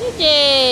Yay!